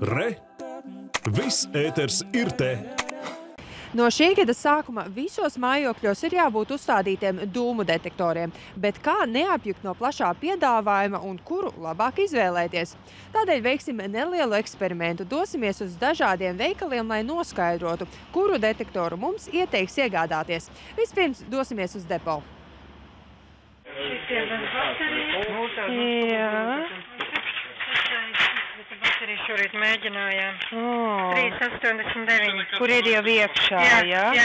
Re! Viss ēters ir te! No šī gada sākuma visos mājokļos ir jābūt uzstādītiem dūmu detektoriem, bet kā neapjukt no plašā piedāvājuma un kuru labāk izvēlēties? Tādēļ veiksim nelielu eksperimentu, dosimies uz dažādiem veikaliem, lai noskaidrotu, kuru detektoru mums ieteiks iegādāties. Vispirms dosimies uz depo. Jā. Bateriju šorīt mēģinājām. Oh. 3,89. Kur ir jau iekšā, Jā, jā? jā.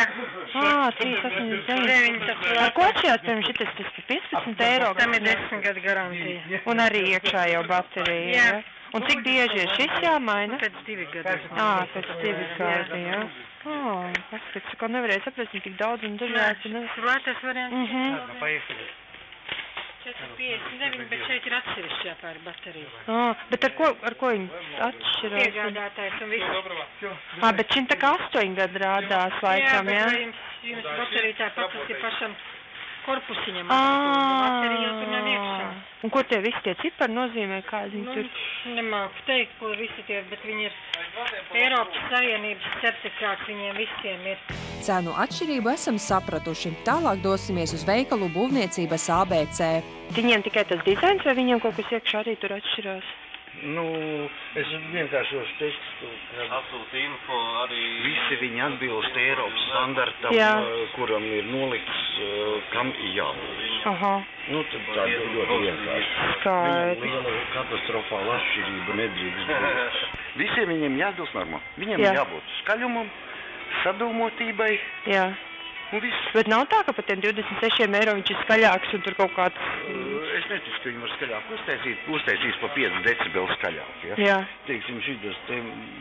Ā, 3,89. Ar ko atšķirās, piemēram, šitas tas par 15 eiro? Tam ir 10 gadu garantija. Un arī iekšā jau baterija, Jā. jā? Un cik bieži ir šis jāmaina? Pēc divi gadi. Ā, pēc divi gadi, jā. Ā, paskats, ko nevarēja saprast, un tik daudz un dažāds. un- Lētais variants. Mhm. 4,59, bet šeit ir atsevišķi jāpēr baterija. Ā, bet ar ko, ar ko viņi atšķirās? Piegādātājs un viss. Ā, bet šim tā kā astoņi gadi rādās laikam, bet jā? vai jums, jums baterija tāpat tas ir pašam korpusiņam. Ā, Baterija jau tur nav iekšā. Un ko tie visi tie cipari nozīmē, kādi viņi Nu, tur? nemāku teikt, ko visi tie, bet viņi ir Eiropas Savienības certifikāts, viņiem visiem ir. Cenu atšķirību esam sapratuši. Tālāk dosimies uz veikalu būvniecības ABC. Viņiem tikai tas dizains vai viņiem kaut kas iekšā arī tur atšķirās? Nu, es vienkāršos tekstu, ka Absolūti info arī. visi viņi atbilst Eiropas standartam, Jā. eh, kuram ir nolikts, eh, kam jābūt. Aha, Nu, tad tā ir ļoti vienkārši. Skaidrs. liela katastrofāla atšķirība nedrīkst būt. Visiem viņiem jāatbilst normām. Viņiem Jā. jābūt skaļumam, sadūmotībai Jā. Un viss. Bet nav tā, ka par tiem 26 eiro viņš ir skaļāks un tur kaut kāds. Eh, Es neticu, ka viņi var skaļāk uztaisīt, uztaisīs pa 5 decibeli skaļāk. Ja? Jā, Teiksim, šis te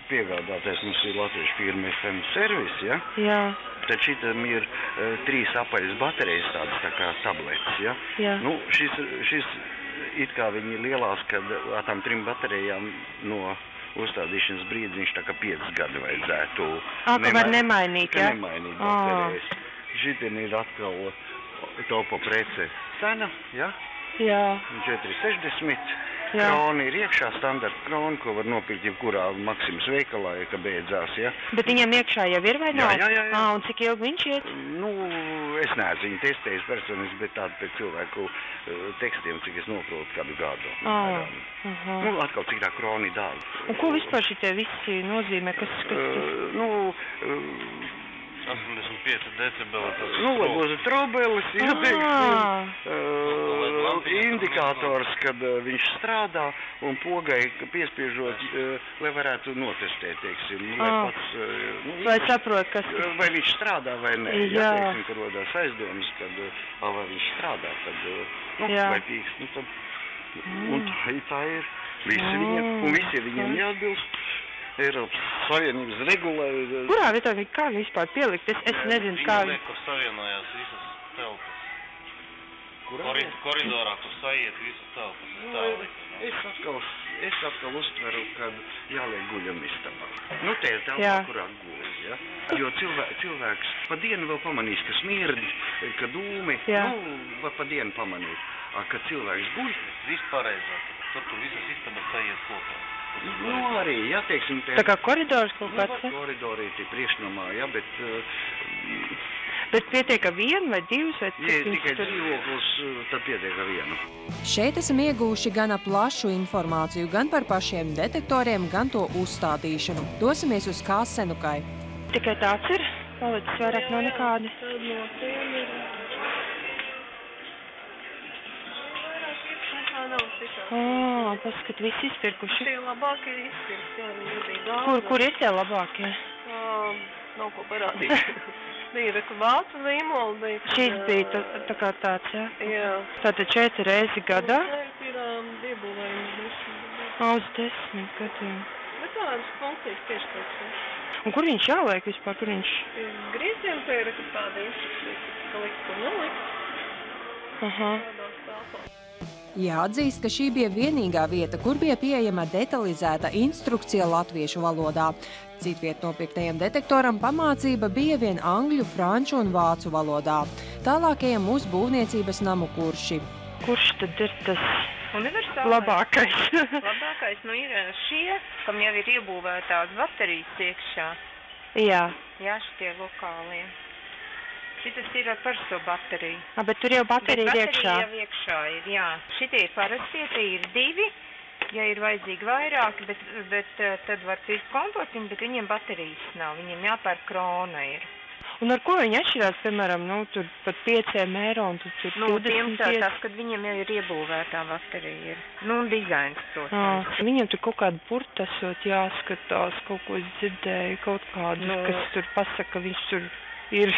piegādātais mums ir Latvijas firma FM servis, ja? jā, Tad šitam ir uh, trīs apaļas baterijas, tādas tā kā tabletes, ja? jā. Nu, šis, šis it kā viņi ir lielās, kad ar tām trim baterijām no uzstādīšanas brīdi viņš tā kā 5 gadi vajadzētu. Ā, ka var nemainīt, jā? nemainīt Ā. baterijas. Šitin ir atkal topa prece cena, ja? Jā, 460. Jā. Krona ir iekšā standarta krona, ko var nopirkt jebkurā Maksimas veikalā, ja ka beidzās, ja? bet viņam iekšā jau ir vai Jā, nav? jā, jā, jā. Ā, un cik ilgi viņš iet? Nu, es neesmu viņu testējis personiski, bet tādu pēc cilvēku eh, tekstiem, cik es noprotu, kādu gadu. Ā, apmēram. aha. Nu, atkal, cik tā krona ir dārga. Un ko vispār šitie visi nozīmē? Kas, kas? Uh, nu, uh, 85 decibeli. Ā. teiksim, uh, indikators, kad viņš strādā un pogai ka piespiežot, uh, lai varētu notestēt, teiksim, lai Ā. pats, uh, nu, Lai saprot, kas Uh, vai viņš strādā vai nē. Jā. Ja, teiksim, ka rodās aizdomas, kad uh, vai viņš strādā, tad, uh, nu, Jā. vai pīks, nu, tad, un tā, tā ir. Visi viņiem, un visi viņiem jāatbilst. Eiropas Savienības regulē. uh, Kurā vietā viņi kā vispār pielikt? Es, es nezinu, kā Viņi viņi. liek, kur savienojās visas telpas. kurā Kori, vietā? koridorā, kur sajiet visas telpas. Nu, Tā liek. Es atkal, es atkal uztveru, ka jāliek guļamistabā. Nu, te ir telpā, Jā. kurā guļ, ja? Jo cilvē, cilvēks pa dienu vēl pamanīs, ka smird, ka dūmi, Jā. nu, pa dienu pamanīt. A, kad cilvēks guļ, Viss pareizāk. Tur tur visas istabas sajiet kopā. nu, arī, ja, teiksim, te... Tā kā koridors kaut Nu, kāds. ja? koridorīti priekšnamā, ja, bet, uh, Bet pietiek ar vienu vai divus vai ir viņš tikai tur- dzīvoklis, uh, tad pietiek ar vienu. Šeit esam ieguvuši gana plašu informāciju gan par pašiem detektoriem, gan to uzstādīšanu. Dosimies uz Kāsenukai. Tikai tāds ir. Palicis vairāk nav nekādi. Nekā nav citādi. Ā, paskat, visi izpirkuši. Tie labākie ir izpirkti, jā, viņi bija daudz. Kur, kur ir tie labākie? Um, nav ko parādīt. bija reku vācu zīmola, bija. Šīs bija tā, tā kā tāds, jā. Jā. Tātad četri reizi gadā. Šeit ir um, diebulējums bišķi. Ā, Uz desmit gadiem. Bet tādas funkcijas tieši tāds ir. Un kur viņš jāliek vispār? Kur viņš? Grīziem te ir reku tāda instrukcija, ka likt un nelikt Aha. tādās tāpās. Jāatzīst, ka šī bija vienīgā vieta, kur bija pieejama detalizēta instrukcija latviešu valodā. Citviet nopirktajam detektoram pamācība bija vien angļu, franču un vācu valodā. Tālākajam uz būvniecības namu kurši. Kurš tad ir tas Universālais. labākais. Labākais nu ir eh, šie, kam jau ir iebūvētās baterijas iekšā. Jā, Jā, šitie lokālie. Šitas ir ar parasto bateriju. A, bet tur jau baterija ir iekšā. jau iekšā ir, jā. Šitie ir parastie, tie ir divi. Ja ir vajadzīgi vairāki, bet, bet eh, tad var pirkt kompostiņu, bet viņiem baterijas nav. Viņiem jāpērk krona ir. Un ar ko viņi atšķirās, piemēram, nu, tur pat 5 eiro un tur, tur Nu, tiem tā, 25. tas, kad viņiem jau ir iebūvētā baterija ir. Nu, un dizains, protams. Viņam tur kaut kāda burta esot jāskatās, kaut ko es dzirdēju, kaut kādu, Nu. kas tur pasaka, ka viņš tur ir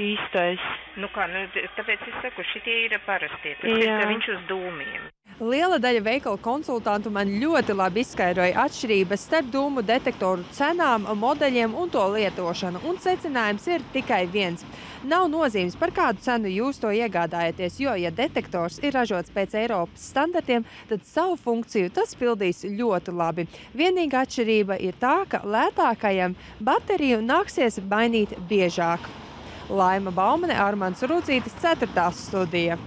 īstais. Nu kā, nu, tāpēc es saku, šitie ir parastie. Tas ir, Jā. ka viņš uz dūmiem. Liela daļa veikala konsultantu man ļoti labi izskaidroja atšķirības starp dūmu detektoru cenām, modeļiem un to lietošanu. Un secinājums ir tikai viens. Nav nozīmes, par kādu cenu jūs to iegādājaties, jo, ja detektors ir ražots pēc Eiropas standartiem, tad savu funkciju tas pildīs ļoti labi. Vienīgā atšķirība ir tā, ka lētākajam bateriju nāksies mainīt biežāk. Laima Baumane, Armāns Rūcītis, 4. studija.